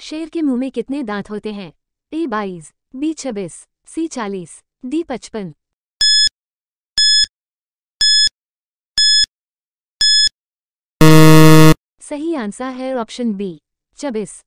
शेर के मुँह में कितने दांत होते हैं? ए बाईस, बी छब्बीस, सी चालीस, डी पचपन। सही आंसर है ऑप्शन बी, छब्बीस।